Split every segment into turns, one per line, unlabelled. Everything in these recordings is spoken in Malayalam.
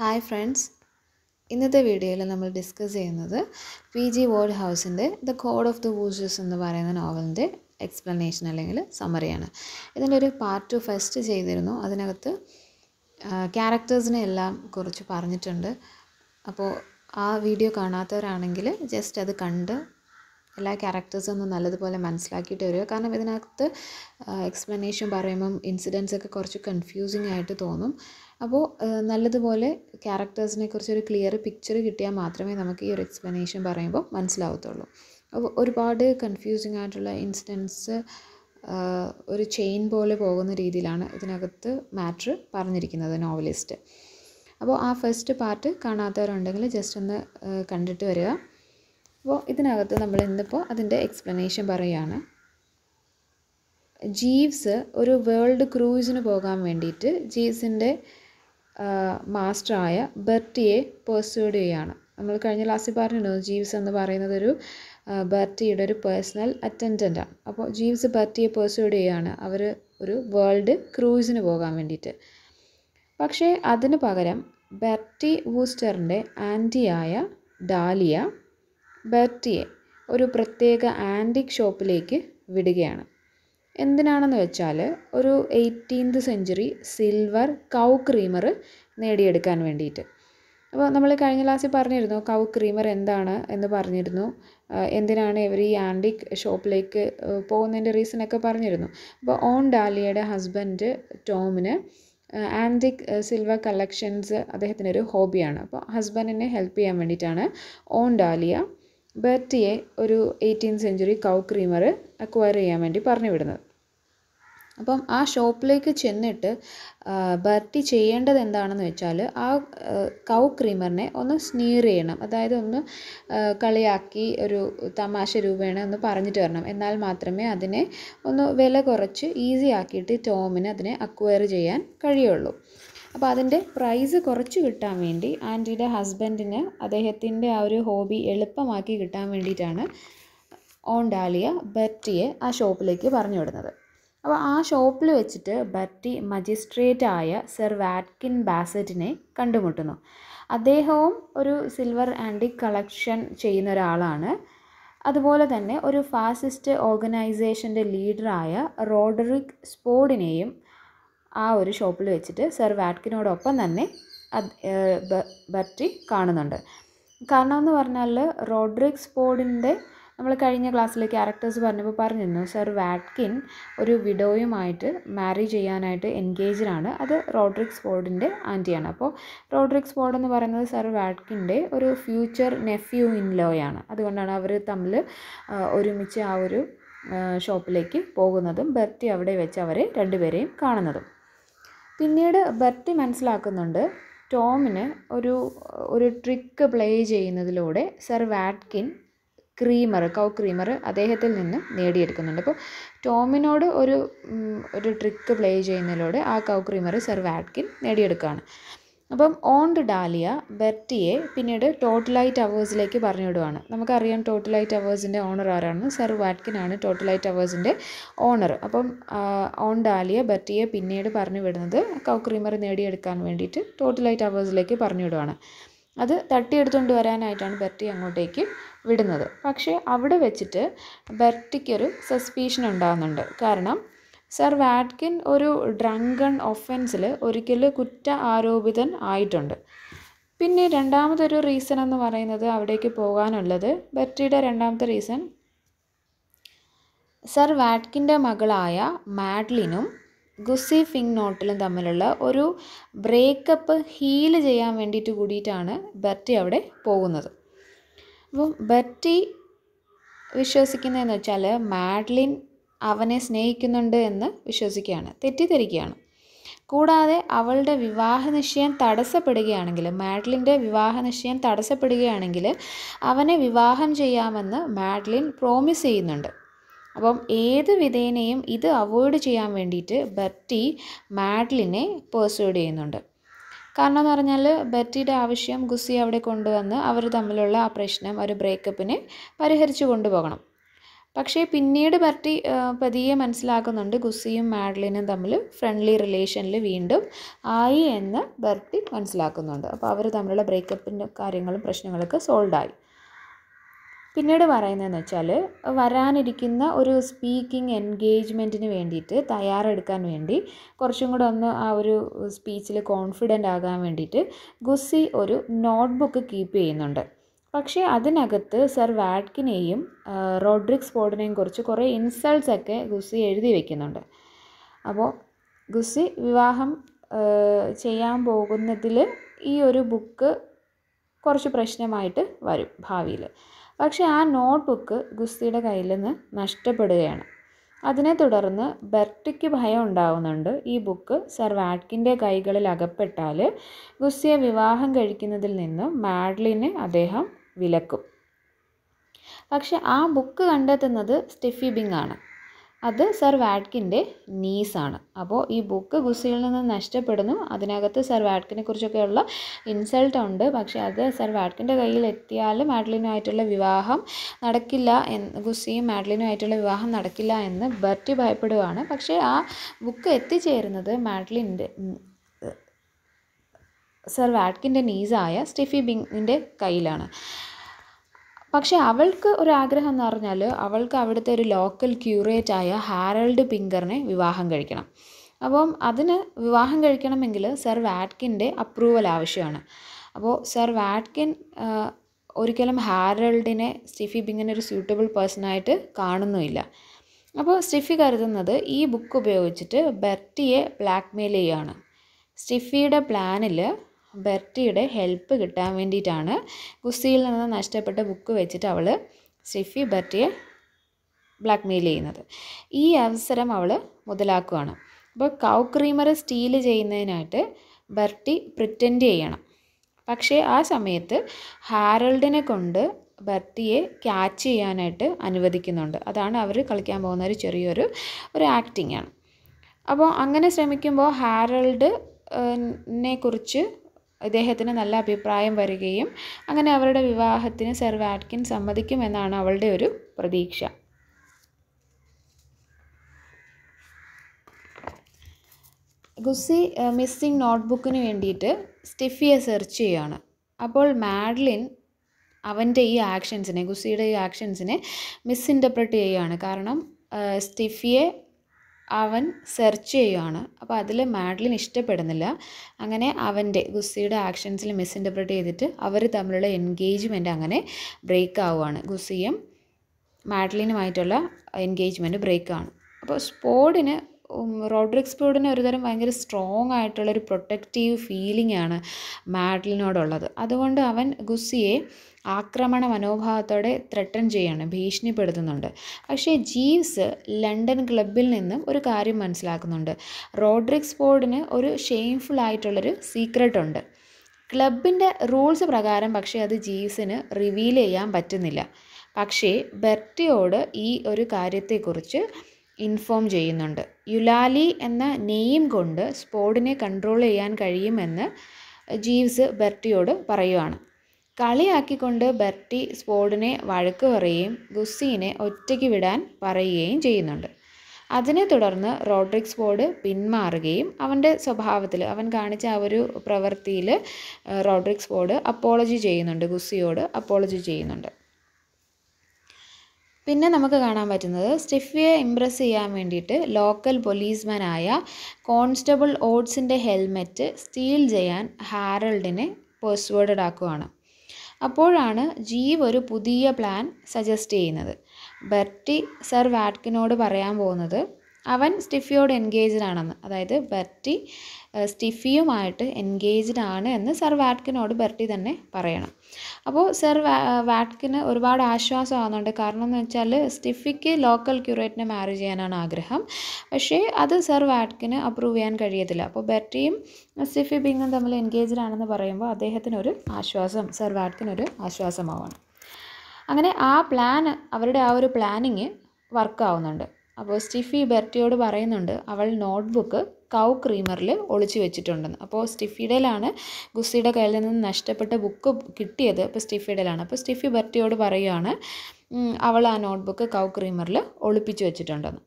Hi friends. ഇന്നത്തെ വീഡിയോയിൽ നമ്മൾ ഡിസ്കസ് ചെയ്യുന്നത് പി ജി വേർഡ് ഹൗസിന്റെ ദ കോഡ് ഓഫ് ദ വൂസസ് എന്ന് പറയുന്ന നോവലിന്റെ എക്സ്പ്ലനേഷൻ അല്ലെങ്കിൽ സമ്മറിയാണ് ഇതിന്റെ ഒരു പാർട്ട് ടു ഫസ്റ്റ് ചെയ്തിരുന്നു. അതിനകത്ത് ക്യാരക്ടേഴ്സിനെ എല്ലാം കുറച്ച് പറഞ്ഞിട്ടുണ്ട്. അപ്പോൾ ആ വീഡിയോ കാണാത്തവരാണെങ്കിൽ ജസ്റ്റ് അത് കണ്ട് എല്ലാ ക്യാരക്ടേഴ്സും ഒന്ന് നല്ലതുപോലെ മനസ്സിലാക്കിയിട്ട് വരിക. കാരണം ഇതിനകത്ത് എക്സ്പ്ലനേഷൻ പറയുമ്പം ഇൻസിഡൻസ് ഒക്കെ കുറച്ച് കൺഫ്യൂസിങ് ആയിട്ട് തോന്നും. അപ്പോൾ നല്ലതുപോലെ ക്യാരക്ടേഴ്സിനെ കുറിച്ച് ഒരു ക്ലിയർ പിക്ചർ കിട്ടിയാൽ മാത്രമേ നമുക്ക് ഈ ഒരു എക്സ്പ്ലനേഷൻ പറയുമ്പോൾ മനസ്സിലാവത്തുള്ളൂ. അപ്പോൾ ഒരുപാട് കൺഫ്യൂസിങ് ആയിട്ടുള്ള ഇൻസിഡൻസ് ഒരു ചെയിൻ പോലെ പോകുന്ന രീതിയിലാണ് ഇതിനകത്ത് മാറ്റർ പറഞ്ഞിരിക്കുന്നത് നോവലിസ്റ്റ് അപ്പോൾ ആ ഫസ്റ്റ് പാർട്ട് കാണാത്തവരുണ്ടെങ്കിൽ ജസ്റ്റ് ഒന്ന് കണ്ടിട്ട് വരിക. അപ്പോൾ ഇതിനകത്ത് നമ്മൾ ഇന്നിപ്പോൾ അതിന്റെ എക്സ്പ്ലനേഷൻ പറയുകയാണ് ജീവ്സ് ഒരു വേൾഡ് ക്രൂയിസിന് പോകാൻ വേണ്ടിയിട്ട് ജീവ്സിന്റെ മാസ്റ്ററായ ബെർട്ടിയെ പേഴ്സ്യൂഡ് ചെയ്യുകയാണ്. നമ്മൾ കഴിഞ്ഞ ക്ലാസ്സിൽ പറഞ്ഞിരുന്നു ജീവ്സ് എന്ന് പറയുന്നത് ഒരു ബെർട്ടിയുടെ ഒരു പേഴ്സണൽ അറ്റൻഡന്റാണ് അപ്പോൾ ജീവ്സ് ബെർട്ടിയെ പേഴ്സ്യൂഡ് ചെയ്യുകയാണ് അവർ ഒരു വേൾഡ് ക്രൂയിസിന് പോകാൻ വേണ്ടിയിട്ട്. പക്ഷേ അതിന് പകരം ബെർട്ടി വൂസ്റ്ററിന്റെ ആന്റിയായ ഡാലിയ ബെർട്ടിയെ ഒരു പ്രത്യേക ആന്റിക് ഷോപ്പിലേക്ക് വിടുകയാണ്. എന്തിനാണെന്ന് വെച്ചാൽ ഒരു eighteenth century silver cow creamer നേടിയെടുക്കാൻ വേണ്ടിയിട്ട്. അപ്പോൾ നമ്മൾ കഴിഞ്ഞ ക്ലാസ്സിൽ പറഞ്ഞിരുന്നു കൗ ക്രീമർ എന്താണ് എന്ന് പറഞ്ഞിരുന്നു. എന്തിനാണ് ഇവർ ഈ ആന്റിക് ഷോപ്പിലേക്ക് പോകുന്നതിന്റെ റീസണൊക്കെ പറഞ്ഞിരുന്നു. അപ്പോൾ ഓൺ ഡാലിയയുടെ ഹസ്ബൻഡ് ടോമിന് ആന്റിക് സിൽവർ കളക്ഷൻസ് അദ്ദേഹത്തിന്റെ ഒരു ഹോബിയാണ് അപ്പോൾ ഹസ്ബൻഡിനെ ഹെൽപ്പ് ചെയ്യാൻ വേണ്ടിയിട്ടാണ് ഓൺ ഡാലിയ ബെർട്ടിയെ ഒരു eighteen century cow creamer acquire ചെയ്യാൻ വേണ്ടി പറഞ്ഞു വിടുന്നത്. അപ്പം ആ ഷോപ്പിലേക്ക് ചെന്നിട്ട് ബർട്ടി ചെയ്യേണ്ടത് എന്താണെന്ന് വെച്ചാൽ ആ കൗ ക്രീമറിനെ ഒന്ന് സ്നീർ ചെയ്യണം. അതായത് ഒന്ന് കളിയാക്കി ഒരു തമാശ രൂപേണ ഒന്ന് പറഞ്ഞിട്ട് വരണം. എന്നാൽ മാത്രമേ അതിനെ ഒന്ന് വില കുറച്ച് ഈസി ആക്കിയിട്ട് ടോമിന് അതിനെ അക്വയർ ചെയ്യാൻ കഴിയുള്ളൂ. അപ്പോൾ അതിന്റെ പ്രൈസ് കുറച്ച് കിട്ടാൻ വേണ്ടി ആന്റിയുടെ ഹസ്ബൻഡിന് അദ്ദേഹത്തിന്റെ ആ ഒരു ഹോബി എളുപ്പമാക്കി കിട്ടാൻ വേണ്ടിയിട്ടാണ് ഓൺ ഡാലിയ ബെർട്ടിയെ ആ ഷോപ്പിലേക്ക് പറഞ്ഞു വിടുന്നത്. അപ്പോൾ ആ ഷോപ്പിൽ വെച്ചിട്ട് ബർട്ടി മജിസ്ട്രേറ്റ് ആയ സർ വാറ്റ്കിൻ ബാസറ്റിനെ കണ്ടുമുട്ടുന്നു. അദ്ദേഹവും ഒരു സിൽവർ ആന്റിക് കളക്ഷൻ ചെയ്യുന്ന ഒരാളാണ്. അതുപോലെ തന്നെ ഒരു ഫാസിസ്റ്റ് ഓർഗനൈസേഷന്റെ ലീഡറായ റോഡറിക് സ്പോഡിനെയും ആ ഒരു ഷോപ്പിൽ വെച്ചിട്ട് സർ വാട്കിനോടൊപ്പം തന്നെ ബർട്ടി കാണുന്നുണ്ട്. കാരണം എന്ന് പറഞ്ഞാൽ റോഡ്രിക്സ് ഫോർഡിന്റെ നമ്മൾ കഴിഞ്ഞ ക്ലാസ്സിൽ ക്യാരക്ടേഴ്സ് പറഞ്ഞപ്പോൾ പറഞ്ഞിരുന്നു സർ വാട്കിൻ ഒരു വിഡോയുമായിട്ട് മാരി ചെയ്യാനായിട്ട് എൻഗേജ്ഡാണ്. അത് റോഡ്രിക്സ് ഫോർഡിന്റെ ആന്റിയാണ്. അപ്പോൾ റോഡ്രിക്സ് ഫോർഡ് എന്ന് പറയുന്നത് സർ വാട്കിന്റെ ഒരു ഫ്യൂച്ചർ നെഫ്യൂ ഇൻ ലോയാണ്. അതുകൊണ്ടാണ് അവർ തമ്മിൽ ഒരുമിച്ച് ആ ഒരു ഷോപ്പിലേക്ക് പോകുന്നതും ബെർട്ടി അവിടെ വെച്ച് അവരെ രണ്ടുപേരെയും കാണുന്നതും. പിന്നീട് ബർത്തി മനസ്സിലാക്കുന്നുണ്ട് ടോമിന് ഒരു ഒരു ട്രിക്ക് പ്ലേ ചെയ്യുന്നതിലൂടെ sir Watkin creamer cow creamer അദ്ദേഹത്തിൽ നിന്ന് നേടിയെടുക്കുന്നുണ്ട്. അപ്പോൾ ടോമിനോട് ഒരു ഒരു ട്രിക്ക് പ്ലേ ചെയ്യുന്നതിലൂടെ ആ കൗ ക്രീമർ സർ വാറ്റ്കിൻ നേടിയെടുക്കുകയാണ്. അപ്പം ഓൺഡ് ഡാലിയ ബെർട്ടിയെ പിന്നീട് ടോട്ടലൈറ്റ് ലൈറ്റ് പറഞ്ഞു വിടുവാണ് നമുക്കറിയാം ടോട്ടൽ ലൈറ്റ് അവേഴ്സിന്റെ ഓണർ ആരാണ് സർ വാറ്റ്കിൻ ആണ് ടോട്ടലൈറ്റ് അവേഴ്സിന്റെ ഓണർ. അപ്പം ഓൺ ഡാലിയ ബെർട്ടിയെ പിന്നീട് പറഞ്ഞു വിടുന്നത് കൗ ക്രീമർ നേടിയെടുക്കാൻ വേണ്ടിയിട്ട് ടോട്ടലൈറ്റ് അവേഴ്സിലേക്ക് പറഞ്ഞു വിടുവാണ് അത് തട്ടിയെടുത്തുകൊണ്ട് വരാനായിട്ടാണ് ബെർട്ടി അങ്ങോട്ടേക്ക് വിടുന്നത്. പക്ഷേ അവിടെ വെച്ചിട്ട് ബെർട്ടിക്കൊരു സസ്പീഷൻ ഉണ്ടാകുന്നുണ്ട് കാരണം സർ വാഡ്കിൻ ഒരു ഡ്രങ്കൺ ഒഫൻസിൽ ഒരിക്കൽ കുറ്റ ആരോപിതൻ ആയിട്ടുണ്ട്. പിന്നെ രണ്ടാമതൊരു റീസൺ എന്ന് പറയുന്നത് അവിടേക്ക് പോകാനുള്ളത്. ബെറ്റിയുടെ രണ്ടാമത്തെ റീസൺ. സർ വാഡ്കിന്റെ മകളായ മാഡ്ലിനും ഗുസി ഫിങ് നോട്ടിലും തമ്മിലുള്ള ഒരു ബ്രേക്കപ്പ് ഹീൽ ചെയ്യാൻ വേണ്ടിയിട്ട് കൂടിയിട്ടാണ് ബെർട്ടി അവിടെ പോകുന്നത്. അപ്പം ബെർട്ടി വിശ്വസിക്കുന്നതെന്ന് വെച്ചാൽ മാഡ്ലിൻ അവനെ സ്നേഹിക്കുന്നുണ്ട് എന്ന് വിശ്വസിക്കുകയാണ് തെറ്റിദ്ധരിക്കുകയാണ്. കൂടാതെ അവളുടെ വിവാഹ നിശ്ചയം തടസ്സപ്പെടുകയാണെങ്കിൽ മാഡ്ലിന്റെ വിവാഹ നിശ്ചയം തടസ്സപ്പെടുകയാണെങ്കിൽ അവനെ വിവാഹം ചെയ്യാമെന്ന് മാഡ്ലിൻ പ്രോമിസ് ചെയ്യുന്നുണ്ട്. അപ്പം ഏത് വിധേനയും ഇത് അവോയ്ഡ് ചെയ്യാൻ വേണ്ടിയിട്ട് ബെർട്ടി മാഡ്ലിനെ പേഴ്സ്യൂഡ് ചെയ്യുന്നുണ്ട്. കാരണം എന്ന് പറഞ്ഞാൽ ബെർട്ടിയുടെ ആവശ്യം ഗുസി അവിടെ കൊണ്ടുവന്ന് അവർ തമ്മിലുള്ള ആ പ്രശ്നം ഒരു ബ്രേക്കപ്പിനെ പരിഹരിച്ചു കൊണ്ടുപോകണം. പക്ഷേ പിന്നീട് ബർട്ടി പതിയെ മനസ്സിലാക്കുന്നുണ്ട് ഗുസ്സിയും മാഡ്ലിനും തമ്മിൽ ഫ്രണ്ട്ലി റിലേഷനിൽ വീണ്ടും ആയി എന്ന് ബർട്ടി മനസ്സിലാക്കുന്നുണ്ട്. അപ്പോൾ അവർ തമ്മിലുള്ള ബ്രേക്കപ്പിന്റെ കാര്യങ്ങളും പ്രശ്നങ്ങളൊക്കെ സോൾവായി പിന്നീട് പറയുന്നതെന്ന് വെച്ചാൽ വരാനിരിക്കുന്ന ഒരു സ്പീക്കിംഗ് എൻഗേജ്മെന്റിന് വേണ്ടിയിട്ട് തയ്യാറെടുക്കാൻ വേണ്ടി കുറച്ചും കൂടെ ഒന്ന് ആ ഒരു സ്പീച്ചിൽ കോൺഫിഡന്റ് ആകാൻ വേണ്ടിയിട്ട് ഗുസ്സി ഒരു നോട്ട്ബുക്ക് കീപ്പ് ചെയ്യുന്നുണ്ട്. പക്ഷേ അതിനകത്ത് സർ വാഡ്കിനെയും റോഡ്രിക്സ് റോഡ്രിക് സ്പോർഡിനെയും കുറിച്ച് കുറേ ഇൻസൾട്ട്സ് ഒക്കെ ഗുസ്സി എഴുതി വെക്കുന്നുണ്ട്. അപ്പോൾ ഗുസ്സി വിവാഹം ചെയ്യാൻ പോകുന്നതിൽ ഈ ഒരു ബുക്ക് കുറച്ച് പ്രശ്നമായിട്ട് വരും ഭാവിയിൽ. പക്ഷേ ആ നോട്ട് ബുക്ക് ഗുസ്തിയുടെ കയ്യിൽ നിന്ന് നഷ്ടപ്പെടുകയാണ്. അതിനെ തുടർന്ന് ബെർട്ടിക്ക് ഭയം ഉണ്ടാവുന്നുണ്ട്. ഈ ബുക്ക് സർ വാഡ്കിന്റെ കൈകളിൽ അകപ്പെട്ടാൽ ഗുസ്സിയെ വിവാഹം കഴിക്കുന്നതിൽ നിന്നും മാഡ്ലിനെ അദ്ദേഹം വിലക്കും. പക്ഷെ ആ ബുക്ക് കണ്ടെത്തുന്നത് സ്റ്റിഫി ബിങ് ആണ്. അത് സർ വാഡ്കിന്റെ നീസാണ് അപ്പോൾ ഈ ബുക്ക് ഗുസിയിൽ നിന്ന് നഷ്ടപ്പെടുന്നു. അതിനകത്ത് സർ വാഡ്കിനെ കുറിച്ചൊക്കെയുള്ള ഇൻസൾട്ട് ഉണ്ട്. പക്ഷേ അത് സർ വാഡ്കിന്റെ കയ്യിൽ എത്തിയാൽ മാഡ്ലിനുമായിട്ടുള്ള വിവാഹം നടക്കില്ല എന്ന് ഗുസിയും മാഡ്ലിനുമായിട്ടുള്ള വിവാഹം നടക്കില്ല എന്ന് ബർട്ടി ഭയപ്പെടുകയാണ് പക്ഷേ ആ ബുക്ക് എത്തിച്ചേരുന്നത് മാഡ്ലിന്റെ സർ വാഡ്കിന്റെ നീസായ സ്റ്റെഫി ബിങ്ങിന്റെ കയ്യിലാണ്. പക്ഷേ അവൾക്ക് ഒരു ആഗ്രഹം എന്ന് പറഞ്ഞാൽ അവൾക്ക് അവിടുത്തെ ഒരു ലോക്കൽ ക്യൂറേറ്റായ ഹാരൾഡ് പിങ്കറിനെ വിവാഹം കഴിക്കണം. അപ്പം അതിന് വിവാഹം കഴിക്കണമെങ്കിൽ സർ വാഡ്കിന്റെ അപ്രൂവൽ ആവശ്യമാണ്. അപ്പോൾ സർ വാഡ്കിൻ ആ, ഒരിക്കലും ഹാരൾഡിനെ സ്റ്റിഫി ബിങ്ങിന് ഒരു സ്യൂട്ടബിൾ പേഴ്സണായിട്ട് കാണുന്നുമില്ല. അപ്പോൾ സ്റ്റിഫി കരുതുന്നത് ഈ ബുക്ക് ഉപയോഗിച്ചിട്ട് ബെർട്ടിയെ ബ്ലാക്ക്മെയിൽ ചെയ്യുകയാണ് സ്റ്റിഫിയുടെ പ്ലാനിൽ ബെർട്ടിയുടെ ഹെൽപ്പ് കിട്ടാൻ വേണ്ടിയിട്ടാണ് ഗുസ്തിയിൽ നിന്ന് നഷ്ടപ്പെട്ട ബുക്ക് വെച്ചിട്ട് അവൾ സ്റ്റിഫി ബെർട്ടിയെ ബ്ലാക്ക്മെയിൽ ചെയ്യുന്നത്. ഈ അവസരം അവൾ മുതലാക്കുകയാണ്. അപ്പോൾ കൗ ക്രീമർ സ്റ്റീൽ ചെയ്യുന്നതിനായിട്ട് ബെർട്ടി പ്രിറ്റൻഡ് ചെയ്യണം. പക്ഷേ ആ സമയത്ത് ഹാരൾഡിനെ കൊണ്ട് ബർട്ടിയെ ക്യാച്ച് ചെയ്യാനായിട്ട് അനുവദിക്കുന്നുണ്ട്. അതാണ് അവർ കളിക്കാൻ പോകുന്ന ഒരു ചെറിയൊരു ഒരു ആക്ടിങ് ആണ് അപ്പോൾ അങ്ങനെ ശ്രമിക്കുമ്പോൾ ഹാരൾഡ് കുറിച്ച് ഇദ്ദേഹത്തിന് നല്ല അഭിപ്രായം വരികയും അങ്ങനെ അവരുടെ വിവാഹത്തിന് സർ വാറ്റ്കിൻ സമ്മതിക്കുമെന്നാണ് അവളുടെ ഒരു പ്രതീക്ഷ. ഗുസ്സി മിസ്സിംഗ് നോട്ട്ബുക്കിന് വേണ്ടിയിട്ട് സ്റ്റിഫിയെ സെർച്ച് ചെയ്യുകയാണ് അപ്പോൾ മാഡ്ലിൻ അവന്റെ ഈ ആക്ഷൻസിനെ ഗുസ്സിയുടെ ഈ ആക്ഷൻസിനെ മിസ്ഇന്റർപ്രറ്റ് ചെയ്യുകയാണ്. കാരണം സ്റ്റെഫിയെ അവൻ സെർച്ച് ചെയ്യുകയാണ് അപ്പോൾ അതിൽ മാഡ്ലിൻ ഇഷ്ടപ്പെടുന്നില്ല. അങ്ങനെ അവന്റെ ഗുസ്സിയുടെ ആക്ഷൻസിൽ മിസ്ഇന്റർപ്രറ്റ് ചെയ്തിട്ട് അവർ തമ്മിലുള്ള എൻഗേജ്മെന്റ് അങ്ങനെ ബ്രേക്ക് ആവുകയാണ് ഗുസ്സിയും മാഡ്ലിനുമായിട്ടുള്ള എൻഗേജ്മെന്റ് ആണ്. അപ്പോൾ സ്പോഡിന് റോഡ്രിക് സ്പോഡിന് ഒരുതരം ഭയങ്കര സ്ട്രോങ് ആയിട്ടുള്ള ഒരു പ്രൊട്ടക്റ്റീവ് ഫീലിംഗ് ആണ് മാഡ്ലിനോടുള്ളത്. അതുകൊണ്ട് അവൻ ഗുസ്സിയെ ആക്രമണ മനോഭാവത്തോടെ ത്രട്ടൺ ചെയ്യാണ് ഭീഷണിപ്പെടുത്തുന്നുണ്ട്. പക്ഷേ ജീവ്സ് ലണ്ടൻ ക്ലബിൽ നിന്നും ഒരു കാര്യം മനസ്സിലാക്കുന്നുണ്ട്. റോഡ്രിക് ബോർഡിന് ഒരു ഷെയിംഫുൾ ആയിട്ടുള്ളൊരു സീക്രട്ട് ഉണ്ട്. ക്ലബിന്റെ റൂൾസ് പ്രകാരം പക്ഷേ അത് ജീവ്സിന് റിവീൽ ചെയ്യാൻ പറ്റുന്നില്ല. പക്ഷേ ബെർട്ടിയോട് ഈ ഒരു കാര്യത്തെക്കുറിച്ച് ഇൻഫോം ചെയ്യുന്നുണ്ട്. യുലാലി എന്ന നെയിം കൊണ്ട് സ്പോഡിനെ കൺട്രോൾ ചെയ്യാൻ കഴിയുമെന്ന് ജീവ്സ് ബെർട്ടിയോട് പറയുവാണ്. കളിയാക്കിക്കൊണ്ട് ബെർട്ടി സ്പോഡിനെ വഴക്ക് പറയുകയും ഗുസ്സീനെ ഒറ്റയ്ക്ക് വിടാൻ പറയുകയും ചെയ്യുന്നുണ്ട്. അതിനെ തുടർന്ന് റോഡ്രിക് സ്പോഡ് പിന്മാറുകയും അവന്റെ സ്വഭാവത്തിൽ അവൻ കാണിച്ച ആ ഒരു പ്രവൃത്തിയിൽ റോഡ്രിക് സ്പോഡ് അപ്പോളജി ചെയ്യുന്നുണ്ട് ഗുസ്സിയോട് അപ്പോളജി ചെയ്യുന്നുണ്ട്. പിന്നെ നമുക്ക് കാണാൻ പറ്റുന്നത് സ്റ്റിഫിയെ ഇംപ്രസ് ചെയ്യാൻ വേണ്ടിയിട്ട് ലോക്കൽ പോലീസ്മാനായ കോൺസ്റ്റബിൾ ഓട്സിന്റെ ഹെൽമെറ്റ് സ്റ്റീൽ ചെയ്യാൻ ഹാരൾഡിനെ പേഴ്സ്വേർഡഡ് ആക്കുവാണ്. അപ്പോഴാണ് ജീവ് ഒരു പുതിയ പ്ലാൻ സജസ്റ്റ് ചെയ്യുന്നത്. ബെർട്ടി സർ വാഡ്കിനോട് പറയാൻ പോകുന്നത് അവൻ സ്റ്റിഫിയോട് എൻഗേജ്ഡ് ആണെന്ന് അതായത് ബെർട്ടി സ്റ്റിഫിയുമായിട്ട് എൻഗേജ്ഡ് ആണ് എന്ന് സർ വാട്കിനോട് ബെർട്ടി തന്നെ പറയണം. അപ്പോൾ സർ വാട്കിന് ഒരുപാട് ആശ്വാസമാകുന്നുണ്ട് കാരണം എന്ന് വെച്ചാൽ സ്റ്റിഫിക്ക് ലോക്കൽ ക്യൂറേറ്റിനെ മാരേജ് ചെയ്യാനാണ് ആഗ്രഹം. പക്ഷേ അത് സർ വാട്കിന് അപ്രൂവ് ചെയ്യാൻ കഴിയത്തില്ല. അപ്പോൾ ബെർട്ടിയും സ്റ്റിഫി ബിങ്ങും തമ്മിൽ എൻഗേജ്ഡ് ആണെന്ന് പറയുമ്പോൾ അദ്ദേഹത്തിനൊരു ആശ്വാസം സർ വാറ്റ്കിനൊരു ആശ്വാസമാവാണ്. അങ്ങനെ ആ പ്ലാൻ അവരുടെ ആ ഒരു പ്ലാനിങ് വർക്കാവുന്നുണ്ട്. അപ്പോൾ സ്റ്റിഫി ബെർട്ടിയോട് പറയുന്നുണ്ട് അവൾ നോട്ട്ബുക്ക് കൗ ക്രീമറിൽ ഒളിച്ചു വെച്ചിട്ടുണ്ടെന്ന്. അപ്പോൾ സ്റ്റിഫിയുടെയിലാണ് ഗുസ്സിയുടെ കയ്യിൽ നിന്ന് നഷ്ടപ്പെട്ട ബുക്ക് കിട്ടിയത്. അപ്പോൾ സ്റ്റിഫിയുടെയിലാണ്. അപ്പോൾ സ്റ്റിഫി ബെർട്ടിയോട് പറയുകയാണ് അവൾ ആ നോട്ട്ബുക്ക് കൗ ക്രീമറിൽ ഒളിപ്പിച്ചു വെച്ചിട്ടുണ്ടെന്ന്.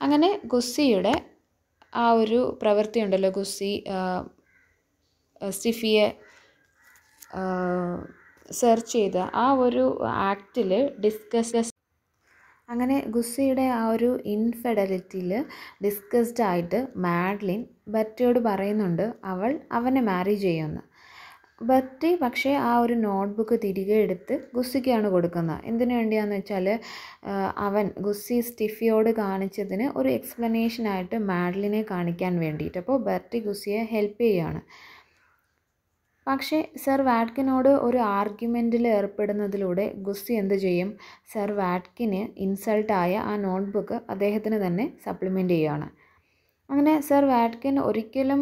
അങ്ങനെ ഗുസ്സിയുടെ ആ ഒരു പ്രവൃത്തി ഉണ്ടല്ലോ ഗുസ്സി സ്റ്റിഫിയെ സെർച്ച് ചെയ്ത ആ ഒരു ആക്റ്റിൽ ഡിസ്കസ് അങ്ങനെ ഗുസ്സിയുടെ ആ ഒരു ഇൻഫെഡലിറ്റിയിൽ ഡിസ്കസ്ഡ് ആയിട്ട് മാഡ്ലിൻ ബെറ്റയോട് പറയുന്നുണ്ട് അവൾ അവനെ മാരി ചെയ്യുമെന്ന് ബെറ്റി പക്ഷേ ആ ഒരു നോട്ട്ബുക്ക് തിരികെ എടുത്ത് ഗുസ്സിക്കാണ് കൊടുക്കുന്നത്. എന്തിനു വേണ്ടിയാന്ന് വെച്ചാൽ അവൻ ഗുസ്സി സ്റ്റിഫിയോട് കാണിച്ചതിന് ഒരു എക്സ്പ്ലനേഷനായിട്ട് മാഡ്ലിനെ കാണിക്കാൻ വേണ്ടിയിട്ട്. അപ്പോൾ ബർട്ടി ഗുസ്സിയെ ഹെൽപ്പ് ചെയ്യുകയാണ്. പക്ഷേ സർ വാഡ്കിനോട് ഒരു ആർഗ്യുമെന്റിൽ ഏർപ്പെടുന്നതിലൂടെ ഗുസ്തി എന്ത് ചെയ്യും? സർ വാഡ്കിന് ഇൻസൾട്ടായ ആ നോട്ട്ബുക്ക് അദ്ദേഹത്തിന് തന്നെ സപ്ലിമെന്റ് ചെയ്യുകയാണ് അങ്ങനെ സർ വാഡ്കിൻ ഒരിക്കലും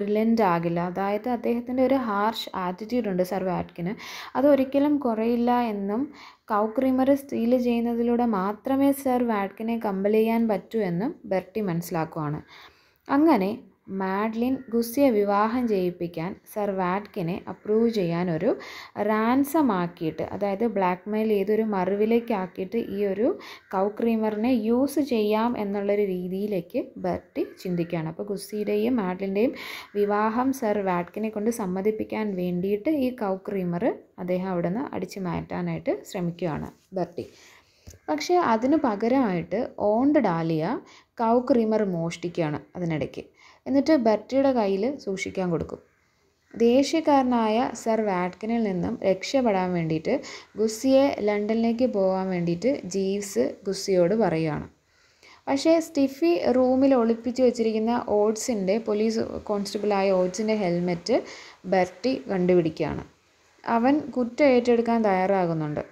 റിലന്റ് ആകില്ല. അതായത് അദ്ദേഹത്തിന്റെ ഒരു ഹാർഷ് ആറ്റിറ്റ്യൂഡ് ഉണ്ട് സർ വാഡ്കിന് അതൊരിക്കലും കുറയില്ല എന്നും കൗ ക്രീമർ സ്റ്റീൽ ചെയ്യുന്നതിലൂടെ മാത്രമേ സർ വാഡ്കിനെ കമ്പൽ ചെയ്യാൻ പറ്റൂ എന്നും ബെർട്ടി മനസ്സിലാക്കുവാണ്. അങ്ങനെ മാഡ്ലിൻ ഗുസ്സിയെ വിവാഹം ചെയ്യിപ്പിക്കാൻ സർ വാറ്റ്കിനെ അപ്രൂവ് ചെയ്യാൻ ഒരു റാൻസം ആക്കിയിട്ട് അതായത് ബ്ലാക്ക് മെയിൽ ചെയ്തൊരു മറിവിലേക്കാക്കിയിട്ട് ഈ ഒരു കൗ ക്രീമറിനെ യൂസ് ചെയ്യാം എന്നുള്ളൊരു രീതിയിലേക്ക് ബർട്ടി ചിന്തിക്കുകയാണ്. അപ്പോൾ ഗുസ്സിയുടെയും മാഡ്ലിന്റെയും വിവാഹം സർ വാറ്റ്കിനെ കൊണ്ട് സമ്മതിപ്പിക്കാൻ വേണ്ടിയിട്ട് ഈ കൗ ക്രീമർ അദ്ദേഹം നിന്ന് അടിച്ചു മാറ്റാനായിട്ട് ശ്രമിക്കുകയാണ് ബർട്ടി. പക്ഷേ അതിന് പകരമായിട്ട് ഓണ്ട് ഡാലിയ കൗ ക്രീമർ മോഷ്ടിക്കുകയാണ് അതിനിടയ്ക്ക്. എന്നിട്ട് ബർട്ടിയുടെ കയ്യിൽ സൂക്ഷിക്കാൻ കൊടുക്കും. ദേഷ്യക്കാരനായ സർ വാറ്റ്കിനിൽ നിന്നും രക്ഷപ്പെടാൻ വേണ്ടിയിട്ട് ഗുസ്സിയെ ലണ്ടനിലേക്ക് പോകാൻ വേണ്ടിയിട്ട് ജീവ്സ് ഗുസ്സിയോട് പറയുകയാണ് പക്ഷേ സ്റ്റിഫി റൂമിൽ ഒളിപ്പിച്ച് വെച്ചിരിക്കുന്ന ഓട്സിന്റെ പോലീസ് കോൺസ്റ്റബിളായ ഓട്സിന്റെ ഹെൽമെറ്റ് ബർട്ടി കണ്ടുപിടിക്കുകയാണ്. അവൻ കുറ്റം ഏറ്റെടുക്കാൻ തയ്യാറാകുന്നുണ്ട്.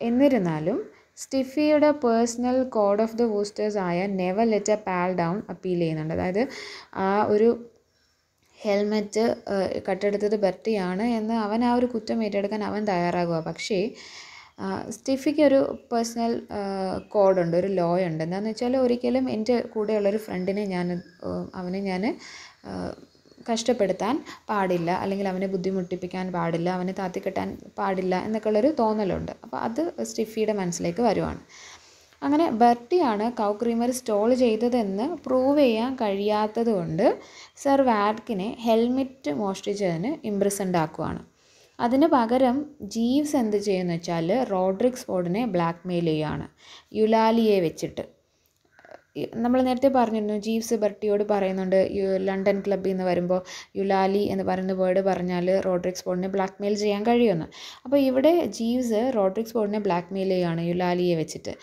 എന്നിരുന്നാലും സ്റ്റിഫിയുടെ personal code of the Woosters ആയ never let a pal down appeal ചെയ്യുന്നുണ്ട്. അതായത് ആ ഒരു ഹെൽമെറ്റ് കട്ടെടുത്തത് ബെർട്ടിയാണ് എന്ന് അവൻ ആ ഒരു കുറ്റം ഏറ്റെടുക്കാൻ അവൻ തയ്യാറാകുക പക്ഷേ സ്റ്റിഫിക്ക് ഒരു പേഴ്സണൽ കോഡുണ്ട് ഒരു ലോ ഉണ്ട്. എന്താണെന്ന് വെച്ചാൽ ഒരിക്കലും എന്റെ കൂടെയുള്ളൊരു ഫ്രണ്ടിനെ ഞാൻ അവനെ ഞാൻ കഷ്ടപ്പെടുത്താൻ പാടില്ല അല്ലെങ്കിൽ അവനെ ബുദ്ധിമുട്ടിപ്പിക്കാൻ പാടില്ല അവനെ താത്തിക്കെട്ടാൻ പാടില്ല എന്നൊക്കെയുള്ളൊരു തോന്നലുണ്ട്. അപ്പോൾ അത് സ്റ്റിഫിയുടെ മനസ്സിലേക്ക് വരുവാണ്. അങ്ങനെ ബർട്ടിയാണ് കൗ ക്രീമർ സ്റ്റോൾ ചെയ്തതെന്ന് പ്രൂവ് ചെയ്യാൻ കഴിയാത്തത് കൊണ്ട് സർ വാഡ്കിനെ ഹെൽമെറ്റ് മോഷ്ടിച്ചതിന് ഇംപ്രസന്റ് ആക്കുവാണ് അതിന് പകരം ജീവ്സ് എന്ത് ചെയ്യുമെന്ന് വെച്ചാൽ റോഡ്രിക്സ് ഫോർഡിനെ ബ്ലാക്ക് മെയിൽ ചെയ്യുകയാണ് യുലാലിയെ വെച്ചിട്ട്. നമ്മൾ നേരത്തെ പറഞ്ഞിരുന്നു ജീവ്സ് ബർട്ടിയോട് പറയുന്നുണ്ട് ലണ്ടൻ ക്ലബ്ബിൽ നിന്ന് വരുമ്പോൾ യുലാലി എന്ന് പറയുന്ന വേർഡ് പറഞ്ഞാൽ റോഡ്രിക്സ് ബോർഡിനെ ബ്ലാക്ക് മെയിൽ ചെയ്യാൻ കഴിയുമെന്ന്. അപ്പോൾ ഇവിടെ ജീവ്സ് റോഡ്രിക്സ് ബോർഡിനെ ബ്ലാക്ക് മെയിൽ ചെയ്യുകയാണ് യുലാലിയെ വെച്ചിട്ട്.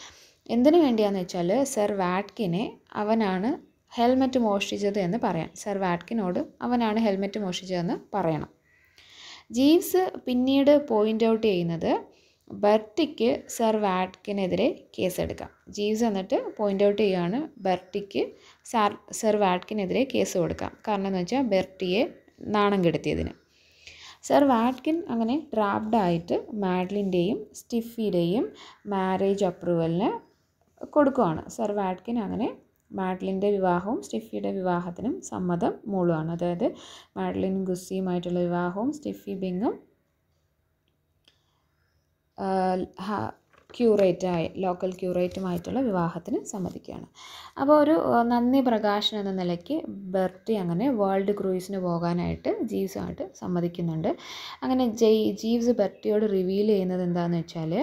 എന്തിനു വേണ്ടിയാന്ന് വെച്ചാൽ സർ വാഡ്കിനെ അവനാണ് ഹെൽമെറ്റ് മോഷ്ടിച്ചത് എന്ന് പറയാം. സർ വാഡ്കിനോട് അവനാണ് ഹെൽമെറ്റ് മോഷ്ടിച്ചതെന്ന് പറയണം. ജീവ്സ് പിന്നീട് പോയിന്റ് ഔട്ട് ചെയ്യുന്നത് ബർട്ടിക്ക് സർ വാഡ്കിനെതിരെ കേസെടുക്കാം. ജീവ്സ് എന്നിട്ട് പോയിന്റ് ഔട്ട് ചെയ്യുകയാണ് ബർട്ടിക്ക് സർ സർ വാഡ്കിനെതിരെ കേസ് കൊടുക്കാം. കാരണം എന്ന് വെച്ചാൽ ബെർട്ടിയെ നാണം കെടുത്തിയതിന്. സർ വാഡ്കിൻ അങ്ങനെ ട്രാപ്ഡായിട്ട് മാഡ്ലിന്റെയും സ്റ്റിഫിയുടെയും മാരേജ് അപ്രൂവലിന് കൊടുക്കുകയാണ് സർ വാഡ്കിൻ അങ്ങനെ മാഡ്ലിന്റെ വിവാഹവും സ്റ്റിഫിയുടെ വിവാഹത്തിനും സമ്മതം മൂളുകയാണ് അതായത് മാഡ്ലിൻ ഗുസ്സിയുമായിട്ടുള്ള വിവാഹവും സ്റ്റിഫി ബിങ്ങും ക്യൂറേറ്റായി ലോക്കൽ ക്യൂറേറ്റുമായിട്ടുള്ള വിവാഹത്തിന് സമ്മതിക്കുകയാണ്. അപ്പോൾ ഒരു നന്ദി പ്രകാശൻ എന്ന നിലയ്ക്ക് ബെർട്ടി അങ്ങനെ വേൾഡ് ക്രൂയിസിന് പോകാനായിട്ട് ജീവ്സുമായിട്ട് സമ്മതിക്കുന്നുണ്ട്. അങ്ങനെ ജെയ് ജീവ്സ് ബെർട്ടിയോട് റിവീൽ ചെയ്യുന്നത് എന്താണെന്ന് വെച്ചാൽ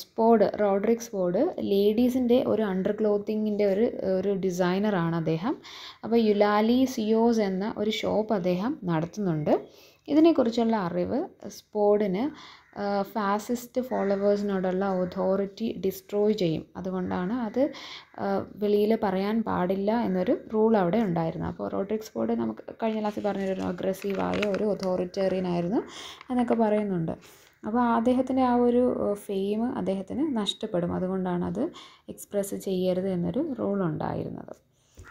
സ്പോഡ് റോഡ്രിക് സ്പോഡ് ലേഡീസിന്റെ ഒരു അണ്ടർ ക്ലോത്തിങ്ങിന്റെ ഒരു ഒരു ഡിസൈനറാണ് അദ്ദേഹം. അപ്പോൾ യുലാലി സിയോസ് എന്ന ഒരു ഷോപ്പ് അദ്ദേഹം നടത്തുന്നുണ്ട്. ഇതിനെക്കുറിച്ചുള്ള അറിവ് സ്പോഡിന് ഫാസിസ്റ്റ് ഫോളോവേഴ്സിനോടുള്ള ഒതോറിറ്റി ഡിസ്ട്രോയ് ചെയ്യും. അതുകൊണ്ടാണ് അത് വെളിയിൽ പറയാൻ പാടില്ല എന്നൊരു റൂൾ അവിടെ ഉണ്ടായിരുന്നു. അപ്പോൾ റോഡ്രിക് സ്പോഡ് നമുക്ക് കഴിഞ്ഞ ക്ലാസ്സിൽ പറഞ്ഞൊരു അഗ്രസീവായ ഒരു ഒതോറിറ്റേറിയൻ ആയിരുന്നു എന്നൊക്കെ പറയുന്നുണ്ട്. അപ്പോൾ അദ്ദേഹത്തിന്റെ ആ ഒരു ഫെയിം അദ്ദേഹത്തിന് നഷ്ടപ്പെടും. അതുകൊണ്ടാണ് അത് എക്സ്പ്രസ് ചെയ്യരുത് എന്നൊരു റൂൾ ഉണ്ടായിരുന്നത്.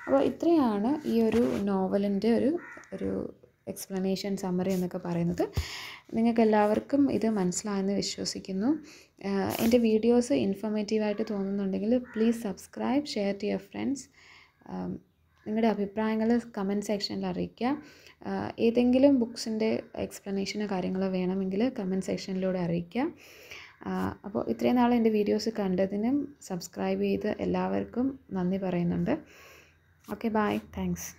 അപ്പോൾ ഇത്രയാണ് ഈ ഒരു നോവലിന്റെ ഒരു ഒരു എക്സ്പ്ലനേഷൻ സമ്മറി എന്നൊക്കെ പറയുന്നത്. നിങ്ങൾക്ക് എല്ലാവർക്കും ഇത് മനസ്സിലായെന്ന് വിശ്വസിക്കുന്നു. എന്റെ വീഡിയോസ് ഇൻഫോർമേറ്റീവായിട്ട് തോന്നുന്നുണ്ടെങ്കിൽ please subscribe share to your friends നിങ്ങളുടെ അഭിപ്രായങ്ങൾ കമന്റ് സെക്ഷനിൽ അറിയിക്കുക. ഏതെങ്കിലും ബുക്സിന്റെ എക്സ്പ്ലനേഷനോ കാര്യങ്ങളോ വേണമെങ്കിൽ കമന്റ് സെക്ഷനിലൂടെ അറിയിക്കുക. അപ്പോൾ ഇത്രയും നാൾ എന്റെ വീഡിയോസ് കണ്ടതിനും സബ്സ്ക്രൈബ് ചെയ്ത് എല്ലാവർക്കും നന്ദി പറയുന്നുണ്ട്. Okay bye thanks